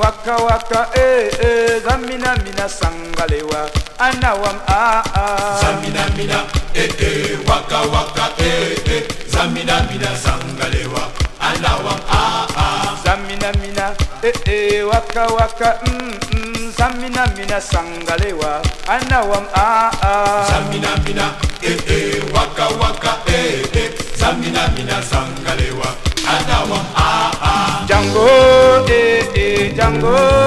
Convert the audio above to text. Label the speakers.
Speaker 1: waka waka eh eh zamina mina sangalewa anawam ah ah.
Speaker 2: Zamina mina eh eh waka waka eh eh zamina mina sangalewa anawam ah ah.
Speaker 1: Zamina mina eh eh waka waka mm mm zamina mina sangalewa anawam ah ah.
Speaker 2: Zamina mina eh eh waka waka eh eh zamina mina sangalewa anawam ah
Speaker 1: Django eh eh Django